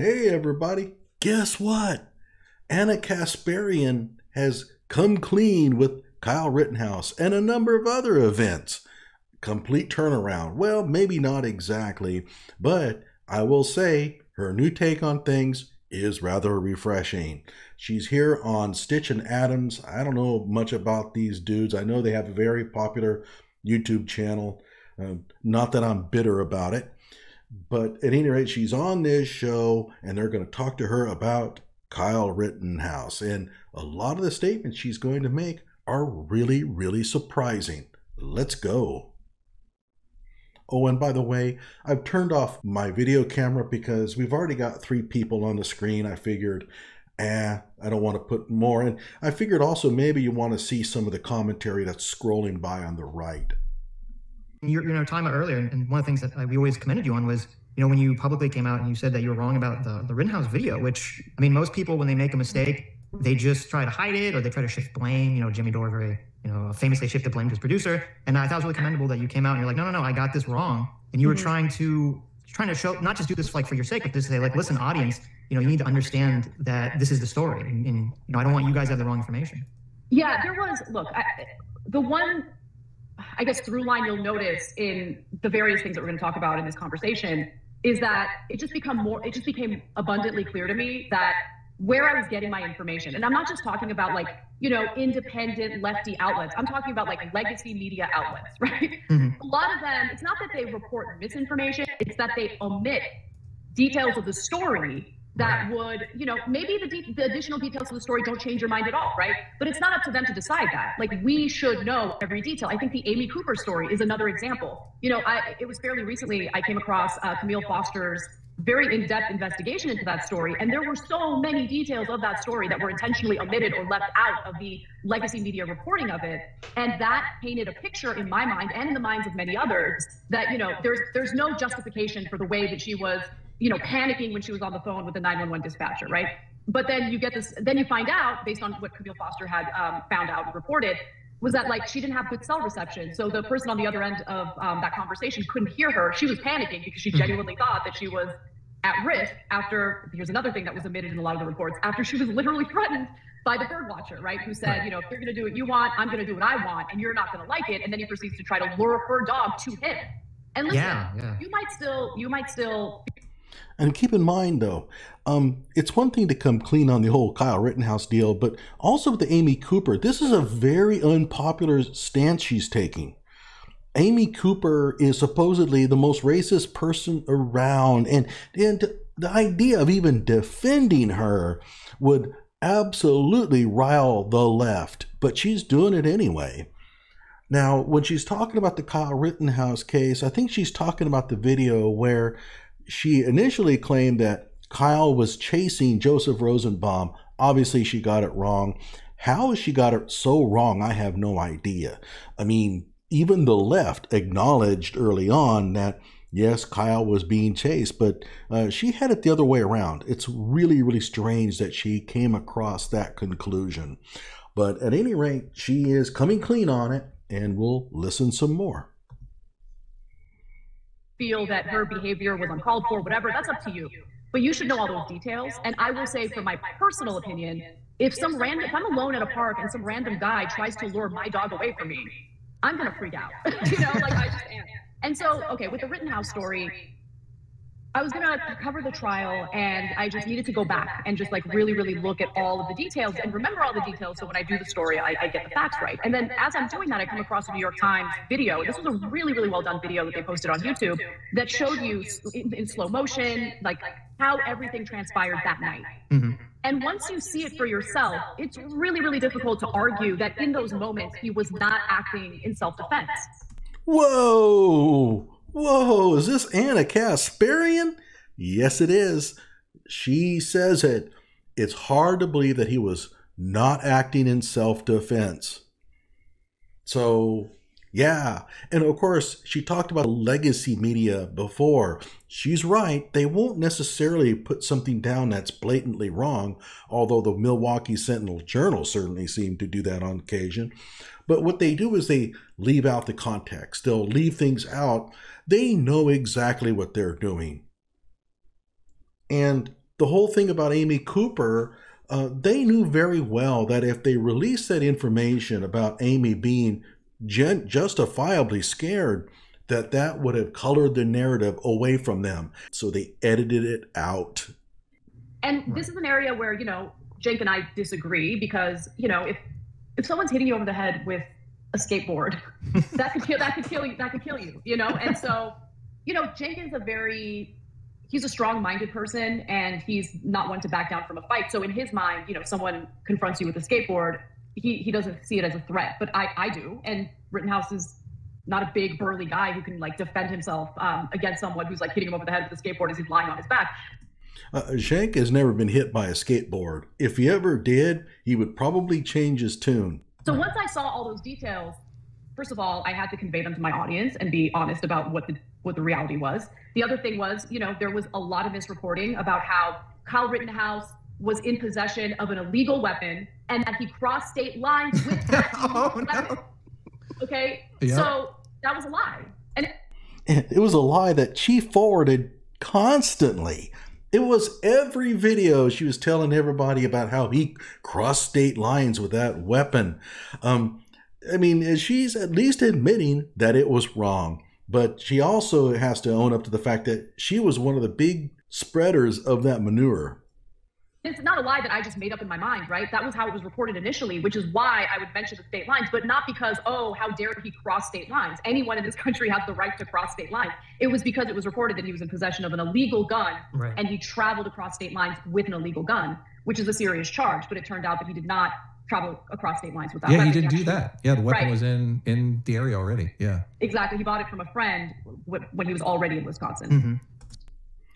Hey, everybody. Guess what? Ana Kasparian has come clean with Kyle Rittenhouse and a number of other events. Complete turnaround. Well, maybe not exactly, but I will say her new take on things is rather refreshing. She's here on Sitch and Adams. I don't know much about these dudes. I know they have a very popular YouTube channel. Uh, not that I'm bitter about it, but at any rate, she's on this show and they're going to talk to her about Kyle Rittenhouse. And a lot of the statements she's going to make are really, really surprising. Let's go. Oh, and by the way, I've turned off my video camera because we've already got three people on the screen. I figured, eh, I don't want to put more in. I figured also maybe you want to see some of the commentary that's scrolling by on the right. You're, you know, talking about earlier, and one of the things that we always commended you on was, you know, when you publicly came out and you said that you were wrong about the, the Rittenhouse video, which, I mean, most people, when they make a mistake, they just try to hide it or they try to shift blame. You know, Jimmy Dore very, you know, famously shifted blame to his producer. And I thought it was really commendable that you came out and you're like, no, no, no, I got this wrong. And you were mm-hmm. trying to trying to show not just do this like for your sake, but to say like, listen, audience, you know, you need to understand that this is the story, and, and you know, I don't want you guys to have the wrong information. Yeah, there was. Look, I, the one, I guess, through line you'll notice in the various things that we're going to talk about in this conversation is that it just become more. It just became abundantly clear to me that where I was getting my information. And I'm not just talking about like, you know, independent lefty outlets. I'm talking about like legacy media outlets, right? Mm-hmm. A lot of them, it's not that they report misinformation, it's that they omit details of the story that would, you know, maybe the, de- the additional details of the story don't change your mind at all, right? But it's not up to them to decide that. Like we should know every detail. I think the Amy Cooper story is another example. You know, I it was fairly recently I came across uh, Camille Foster's very in-depth investigation into that story and there were so many details of that story that were intentionally omitted or left out of the legacy media reporting of it and that painted a picture in my mind and in the minds of many others that you know there's there's no justification for the way that she was you know panicking when she was on the phone with the 911 dispatcher right but then you get this then you find out based on what camille foster had um, found out and reported was that like she didn't have good cell reception. So the person on the other end of um, that conversation couldn't hear her. She was panicking because she mm-hmm. genuinely thought that she was at risk after here's another thing that was omitted in a lot of the reports after she was literally threatened by the bird watcher right who said you know if you're going to do what you want i'm going to do what i want and you're not going to like it and then he proceeds to try to lure her dog to him and listen yeah, yeah. you might still you might still and keep in mind, though, um, it's one thing to come clean on the whole Kyle Rittenhouse deal, but also with the Amy Cooper, this is a very unpopular stance she's taking. Amy Cooper is supposedly the most racist person around, and and the idea of even defending her would absolutely rile the left, but she's doing it anyway. Now, when she's talking about the Kyle Rittenhouse case, I think she's talking about the video where she initially claimed that Kyle was chasing Joseph Rosenbaum. Obviously, she got it wrong. How she got it so wrong, I have no idea. I mean, even the left acknowledged early on that yes, Kyle was being chased, but uh, she had it the other way around. It's really, really strange that she came across that conclusion. But at any rate, she is coming clean on it, and we'll listen some more. Feel that her behavior was uncalled for, whatever, that's up to you. But you should know all those details. And I will say, from my personal opinion, if some random, if I'm alone at a park and some random guy tries to lure my dog away from me, I'm gonna freak out. you know, like I just am. And so, okay, with the Rittenhouse story, I was gonna cover the trial and I just needed to go back and just like really, really look at all of the details and remember all the details. So when I do the story, I, I, get the facts right. And then as I'm doing that, I come across a New York Times video. This was a really, really well done video that they posted on YouTube that showed you in, in slow motion, like how everything transpired that night. Mm-hmm. And once you see it for yourself, it's really, really difficult to argue that in those moments he was not acting in self defense. Whoa! Whoa! Is this Ana Kasparian? Yes, it is. She says it. It's hard to believe that he was not acting in self defense. So yeah. And of course, she talked about legacy media before. She's right. They won't necessarily put something down that's blatantly wrong, although the Milwaukee Sentinel Journal certainly seemed to do that on occasion. But what they do is they leave out the context, they'll leave things out. They know exactly what they're doing. And the whole thing about Amy Cooper, uh, they knew very well that if they released that information about Amy being justifiably scared, that that would have colored the narrative away from them. So they edited it out. And this is an area where, you know, Cenk and I disagree because, you know, if if someone's hitting you over the head with a skateboard, that could kill that could kill you that could kill you, you know? And so, you know, Cenk is a very he's a strong-minded person and he's not one to back down from a fight. So in his mind, you know, someone confronts you with a skateboard, he he doesn't see it as a threat, but I I do. And Rittenhouse is not a big burly guy who can like defend himself um, against someone who's like hitting him over the head with a skateboard as he's lying on his back. Uh, Cenk has never been hit by a skateboard. If he ever did, he would probably change his tune. So once I saw all those details, first of all, I had to convey them to my audience and be honest about what the what the reality was. The other thing was, you know, there was a lot of misreporting about how Kyle Rittenhouse was in possession of an illegal weapon and that he crossed state lines with that oh, weapon. No. Okay, yep. so that was a lie, and it was a lie that she forwarded constantly. It was every video she was telling everybody about how he crossed state lines with that weapon. Um, I mean, she's at least admitting that it was wrong, but she also has to own up to the fact that she was one of the big spreaders of that manure it's not a lie that I just made up in my mind, right? That was how it was reported initially, which is why I would mention the state lines, but not because, oh, how dare he cross state lines? Anyone in this country has the right to cross state lines. It was because it was reported that he was in possession of an illegal gun right. and he traveled across state lines with an illegal gun, which is a serious charge. But it turned out that he did not travel across state lines without. that. Yeah, weapon. he didn't he do that. Yeah, the weapon right. was in in the area already. Yeah, exactly. He bought it from a friend when he was already in Wisconsin. Mm-hmm.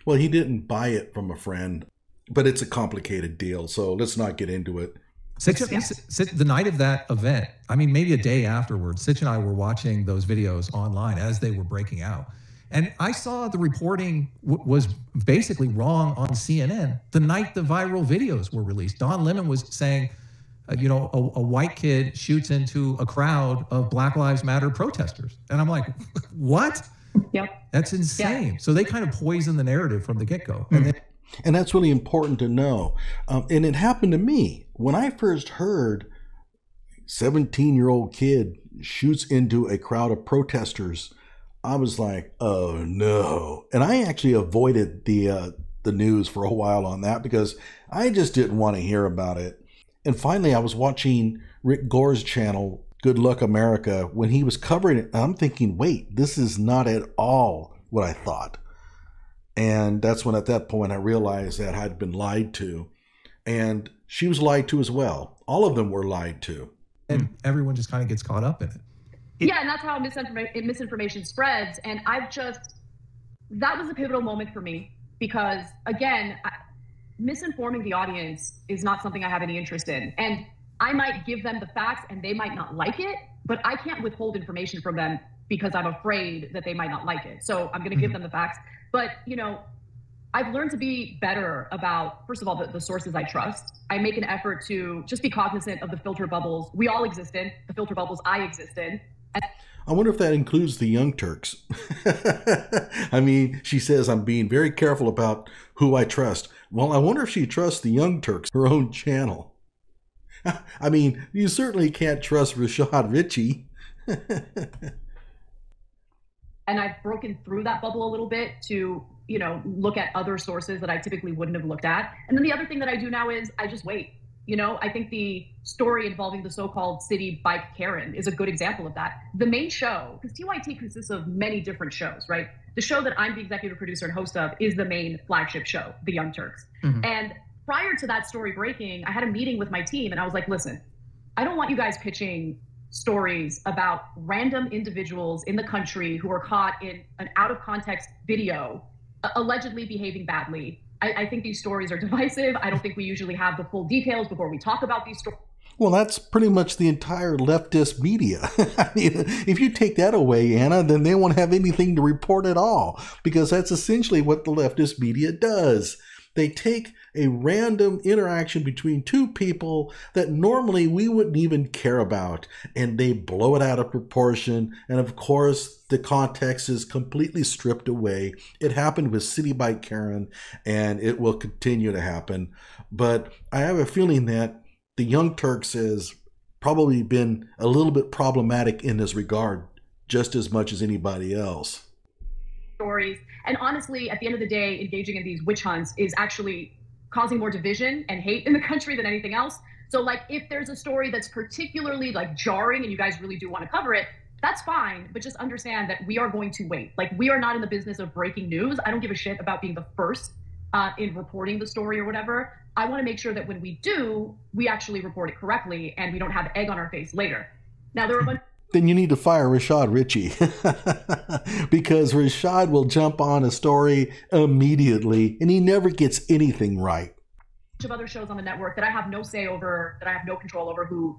Well, he didn't buy it from a friend but it's a complicated deal, so let's not get into it. Sitch, the night of that event, I mean, maybe a day afterwards, Sitch and I were watching those videos online as they were breaking out. And I saw the reporting w- was basically wrong on CNN the night the viral videos were released. Don Lemon was saying, uh, you know, a, a, white kid shoots into a crowd of Black Lives Matter protesters. And I'm like, what? Yep. That's insane. So they kind of poison the narrative from the get go. Mm-hmm. And then and that's really important to know. Um, and it happened to me when I first heard 17 year old kid shoots into a crowd of protesters. I was like, oh no. And I actually avoided the, uh, the news for a while on that because I just didn't want to hear about it. And finally, I was watching Rick Gore's channel, Good Luck America, when he was covering it. I'm thinking, wait, this is not at all what I thought. And that's when, at that point, I realized that I'd been lied to. And she was lied to as well. All of them were lied to. And everyone just kind of gets caught up in it. Yeah, and that's how misinformation, misinformation spreads. And I've just, that was a pivotal moment for me because, again, I, misinforming the audience is not something I have any interest in. And I might give them the facts and they might not like it, but I can't withhold information from them because I'm afraid that they might not like it. So I'm going to mm-hmm. give them the facts. But, you know, I've learned to be better about, first of all, the, the, sources I trust. I make an effort to just be cognizant of the filter bubbles we all exist in, the filter bubbles I exist in. And- I wonder if that includes the Young Turks. I mean, she says I'm being very careful about who I trust. Well, I wonder if she trusts the Young Turks, her own channel. I mean, you certainly can't trust Rashad Richey. and I've broken through that bubble a little bit to, you know, look at other sources that I typically wouldn't have looked at. And then the other thing that I do now is I just wait. You know, I think the story involving the so-called Citi Bike Karen is a good example of that. The main show, because TYT consists of many different shows, right? The show that I'm the executive producer and host of is the main flagship show, The Young Turks. Mm-hmm. And prior to that story breaking, I had a meeting with my team and I was like, listen, I don't want you guys pitching stories about random individuals in the country who are caught in an out of context video uh, allegedly behaving badly. I, I, think these stories are divisive. I don't think we usually have the full details before we talk about these stories. Well, that's pretty much the entire leftist media. I mean, if you take that away, Ana, then they won't have anything to report at all because that's essentially what the leftist media does. They take a random interaction between two people that normally we wouldn't even care about and they blow it out of proportion. And of course, the context is completely stripped away. It happened with Citi Bike Karen and it will continue to happen. But I have a feeling that the Young Turks has probably been a little bit problematic in this regard just as much as anybody else. Stories. And honestly, at the end of the day, engaging in these witch hunts is actually causing more division and hate in the country than anything else. So, like, if there's a story that's particularly like jarring and you guys really do want to cover it, that's fine. But just understand that we are going to wait. Like, we are not in the business of breaking news. I don't give a shit about being the first uh, in reporting the story or whatever. I want to make sure that when we do, we actually report it correctly and we don't have egg on our face later. Now, there are a bunch then you need to fire Rashad Richey because Rashad will jump on a story immediately and he never gets anything right. Of other shows on the network that I have no say over, that I have no control over who,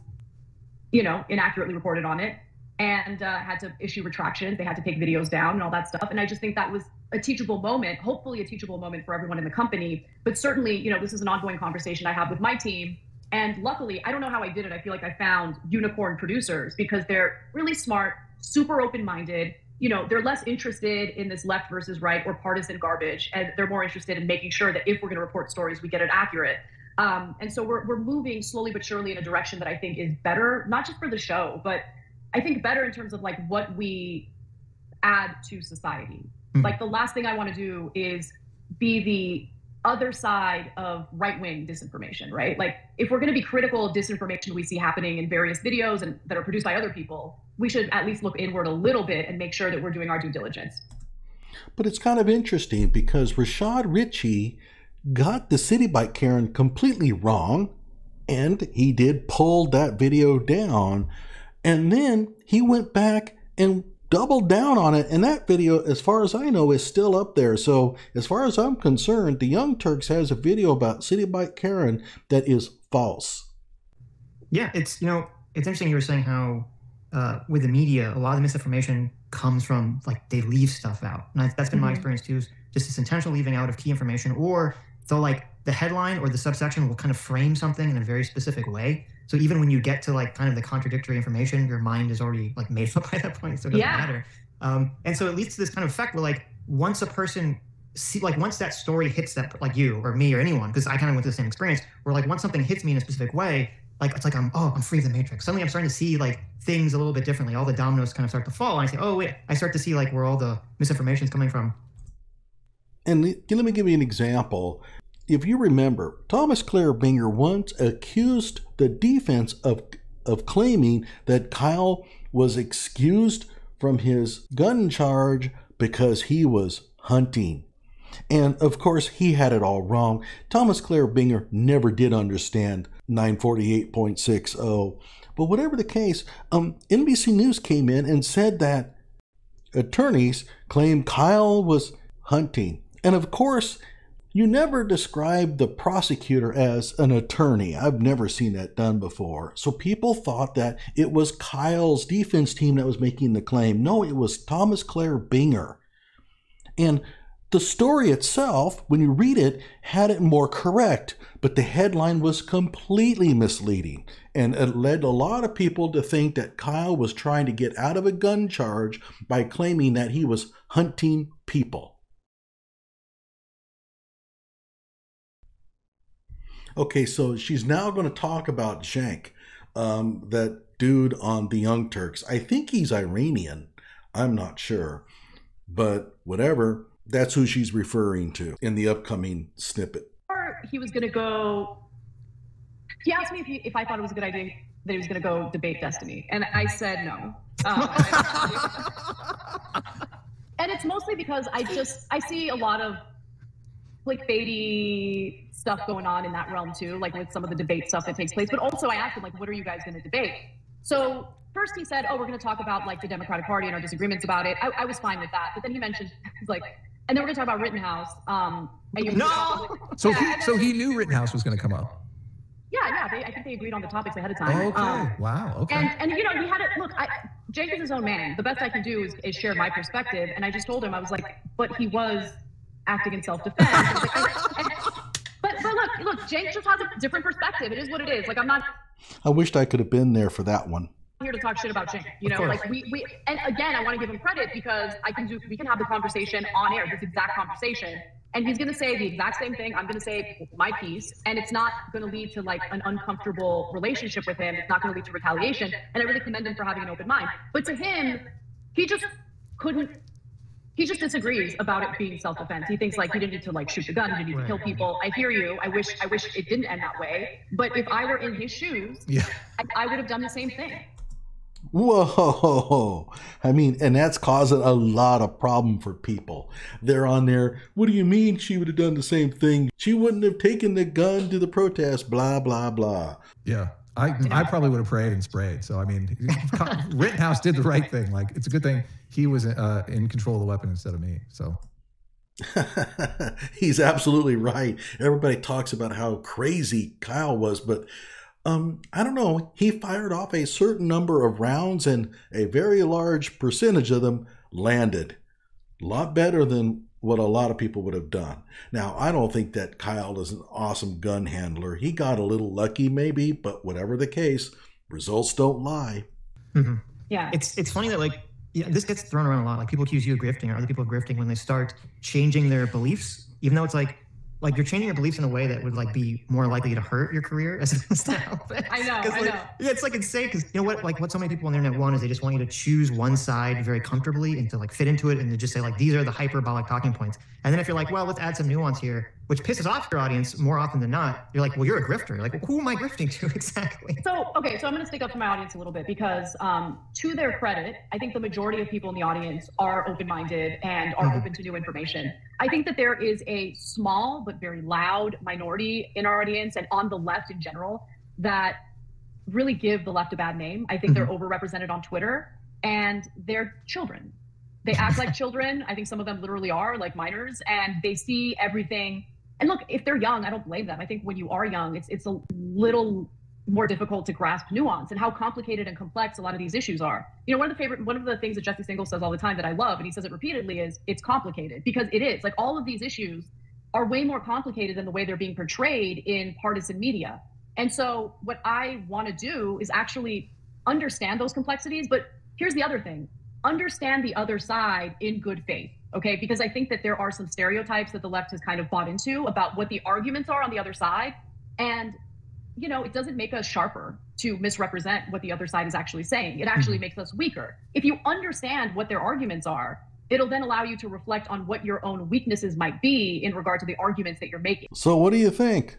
you know, inaccurately reported on it and uh, had to issue retractions. They had to take videos down and all that stuff. And I just think that was a teachable moment, hopefully a teachable moment for everyone in the company. But certainly, you know, this is an ongoing conversation I have with my team and luckily, I don't know how I did it. I feel like I found unicorn producers because they're really smart, super open minded. You know, they're less interested in this left versus right or partisan garbage. And they're more interested in making sure that if we're going to report stories, we get it accurate. Um, and so we're, we're moving slowly but surely in a direction that I think is better, not just for the show, but I think better in terms of like what we add to society. Mm-hmm. Like the last thing I want to do is be the other side of right wing disinformation, right? Like, if we're going to be critical of disinformation we see happening in various videos and that are produced by other people, we should at least look inward a little bit and make sure that we're doing our due diligence. But it's kind of interesting because Rashad Richey got the Citi Bike Karen completely wrong, and he did pull that video down. And then he went back and doubled down on it. And that video, as far as I know, is still up there. So, as far as I'm concerned, the Young Turks has a video about Citi Bike Karen that is false. Yeah, it's, you know, it's interesting you were saying how uh, with the media, a lot of the misinformation comes from like they leave stuff out. And that's been mm-hmm. my experience too, is just this intentional leaving out of key information or they'll like the headline or the subsection will kind of frame something in a very specific way. So even when you get to like kind of the contradictory information, your mind is already like made up by that point, so it doesn't yeah. matter. Um, and so it leads to this kind of effect where like once a person see like once that story hits that like you or me or anyone, because I kind of went through the same experience, where like once something hits me in a specific way, like it's like I'm oh I'm free of the matrix. Suddenly I'm starting to see like things a little bit differently. All the dominoes kind of start to fall, and I say, oh wait, I start to see like where all the misinformation is coming from. And let me give you an example if you remember, Thomas Claire Binger once accused the defense of, of claiming that Kyle was excused from his gun charge because he was hunting. And of course, he had it all wrong. Thomas Claire Binger never did understand 948.60. But whatever the case, um, NBC News came in and said that attorneys claimed Kyle was hunting. And of course, you never describe the prosecutor as an attorney. I've never seen that done before. So people thought that it was Kyle's defense team that was making the claim. No, it was Thomas Claire Binger. And the story itself, when you read it, had it more correct, but the headline was completely misleading. And it led a lot of people to think that Kyle was trying to get out of a gun charge by claiming that he was hunting people. Okay, so she's now going to talk about Shank, um, that dude on the Young Turks. I think he's Iranian. I'm not sure. But whatever, that's who she's referring to in the upcoming snippet. He was going to go. He asked me if, he, if I thought it was a good idea that he was going to go debate Destiny. And I said no. Um, and it's mostly because I just, I see a lot of clickbaity stuff going on in that realm too, like with some of the debate stuff that takes place. But also, I asked him like, "What are you guys going to debate?" So first he said, "Oh, we're going to talk about like the Democratic Party and our disagreements about it." I, I was fine with that, but then he mentioned like, and then we're going to talk about Rittenhouse. Um, no. so yeah, he so he knew Rittenhouse was going to come up. Yeah, yeah. They, I think they agreed on the topics ahead of time. Okay. Um, wow. Okay. And and you know he had it. Look, I, Cenk is his own man. The best I can do is, is share my perspective. And I just told him I was like, but he was acting in self-defense. Cenk just has a different perspective. It is what it is. Like I'm not I wished I could have been there for that one. here to talk shit about Cenk. You know, like we we and again, I want to give him credit because I can do we can have the conversation on air, this exact conversation. And he's gonna say the exact same thing. I'm gonna say my piece, and it's not gonna lead to like an uncomfortable relationship with him. It's not gonna lead to retaliation. And I really commend him for having an open mind. But to him, he just couldn't he just disagrees about it being self-defense. He thinks like he didn't need to like shoot the gun, he didn't need to kill people. I hear you. I wish I wish it didn't end that way. But if I were in his shoes, Yeah. I, I would have done the same thing. Whoa. I mean, and that's causing a lot of problem for people. They're on there. What do you mean she would have done the same thing? She wouldn't have taken the gun to the protest, blah, blah, blah. Yeah. I, I probably would have prayed and sprayed. So, I mean, Rittenhouse did the right thing. Like, it's a good thing he was uh, in control of the weapon instead of me. So, He's absolutely right. Everybody talks about how crazy Kyle was, but um, I don't know. He fired off a certain number of rounds, and a very large percentage of them landed. A lot better than what a lot of people would have done. Now, I don't think that Kyle is an awesome gun handler. He got a little lucky, maybe, but whatever the case, results don't lie. Mhm. Yeah. It's it's funny that like yeah, this gets thrown around a lot. Like people accuse you of grifting or other people of grifting when they start changing their beliefs, even though it's like like you're changing your beliefs in a way that would like be more likely to hurt your career as opposed to help it. I know, 'Cause, I like, know. Yeah, it's like insane because you know what? Like what so many people on the internet want is they just want you to choose one side very comfortably and to like fit into it and to just say like these are the hyperbolic talking points. And then if you're like, well, let's add some nuance here, which pisses off your audience more often than not, you're like, well, you're a grifter. You're like, well, who am I grifting to exactly? So, okay, so I'm going to stick up for my audience a little bit because, um, to their credit, I think the majority of people in the audience are open minded and are Mhm. open to new information. I think that there is a small but very loud minority in our audience and on the left in general that really give the left a bad name. I think they're mm-hmm. overrepresented on Twitter and they're children. They act like children. I think some of them literally are like minors and they see everything. And look, if they're young, I don't blame them. I think when you are young, it's it's a little more difficult to grasp nuance and how complicated and complex a lot of these issues are. You know, one of the favorite one of the things that Jesse Singal says all the time that I love, and he says it repeatedly, is it's complicated because it is. Like all of these issues are way more complicated than the way they're being portrayed in partisan media. And so what I want to do is actually understand those complexities. But here's the other thing understand the other side in good faith. Okay. Because I think that there are some stereotypes that the left has kind of bought into about what the arguments are on the other side. And, you know, it doesn't make us sharper to misrepresent what the other side is actually saying. It actually mm-hmm. makes us weaker. If you understand what their arguments are, it'll then allow you to reflect on what your own weaknesses might be in regard to the arguments that you're making. So, what do you think?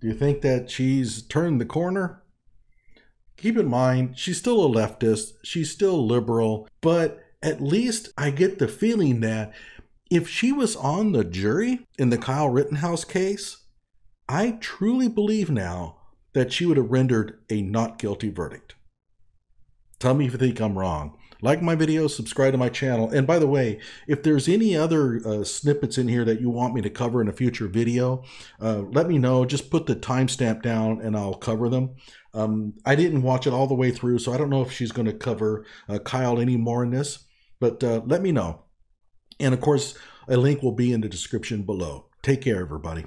Do you think that she's turned the corner? Keep in mind, she's still a leftist, she's still liberal, but at least I get the feeling that if she was on the jury in the Kyle Rittenhouse case, I truly believe now that she would have rendered a not guilty verdict. Tell me if you think I'm wrong. Like my video, subscribe to my channel. And by the way, if there's any other uh, snippets in here that you want me to cover in a future video, uh, let me know. Just put the timestamp down and I'll cover them. Um, I didn't watch it all the way through, so I don't know if she's going to cover uh, Kyle anymore in this, but uh, let me know. And of course, a link will be in the description below. Take care, everybody.